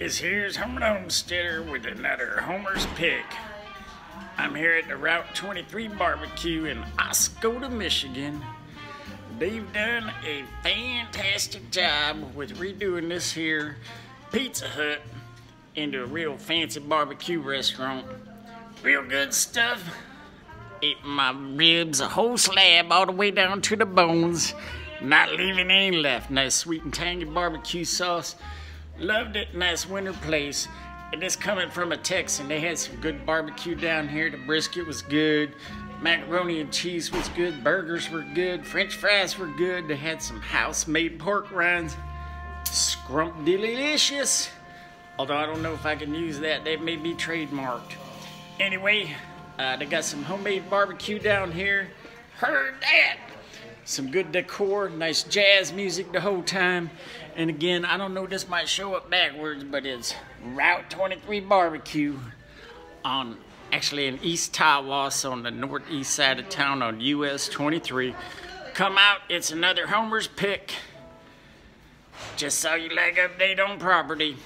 is here's Homer Homesteader with another Homer's Pick. I'm here at the Route 23 barbecue in Oscoda, Michigan. They've done a fantastic job with redoing this here Pizza Hut into a real fancy barbecue restaurant. Real good stuff. Ate my ribs a whole slab all the way down to the bones, not leaving any left. Nice sweet and tangy barbecue sauce. Loved it. Nice winter place. And this coming from a Texan. They had some good barbecue down here. The brisket was good. Macaroni and cheese was good. Burgers were good. French fries were good. They had some house-made pork rinds. Scrump delicious. Although I don't know if I can use that. That may be trademarked. Anyway, uh, they got some homemade barbecue down here. Heard that. Some good decor, nice jazz music the whole time. And again, I don't know, this might show up backwards, but it's Route 23 Barbecue on actually in East Tawas on the northeast side of town on US 23. Come out, it's another Homer's Pick. Just saw you leg update on property.